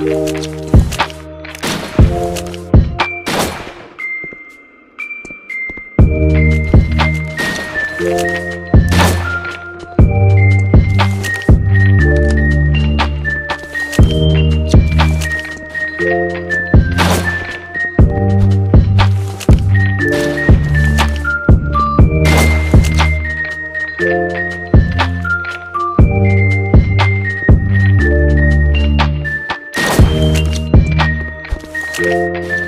Música Música